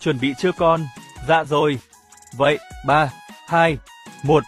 Chuẩn bị chưa con? Dạ rồi. Vậy, 3, 2, 1.